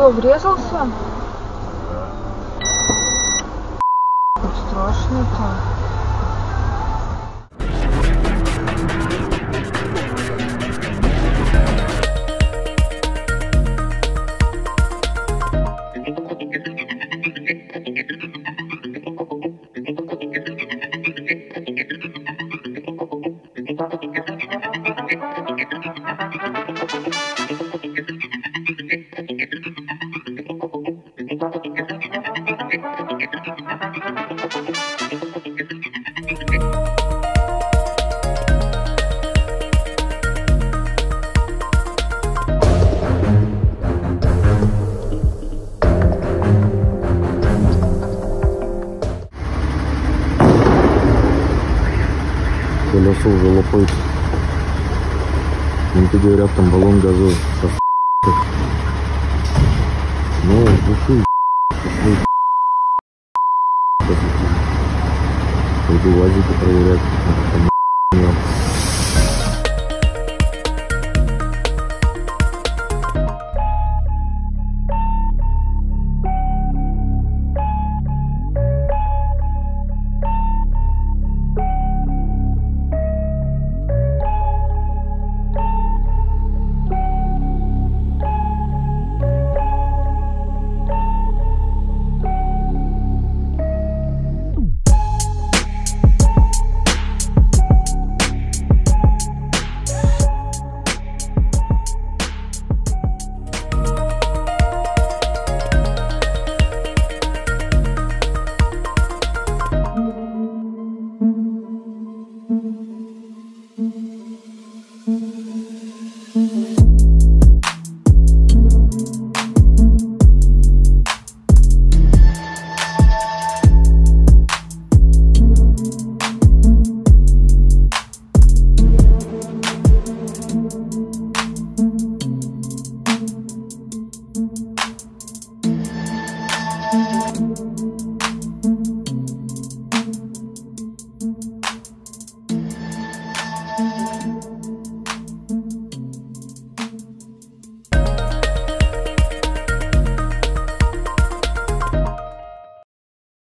Че, врезался? Как Колесо уже лопается. Менты говорят, там баллон газовый. Ну, души. Пойду УАЗики проверять. Надо